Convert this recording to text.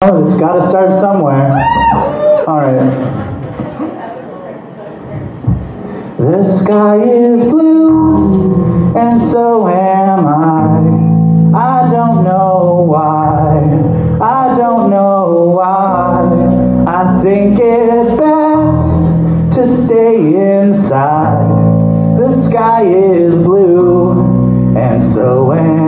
Oh, it's got to start somewhere. All right. The sky is blue, and so am I. I don't know why. I don't know why. I think it best to stay inside. The sky is blue, and so am I.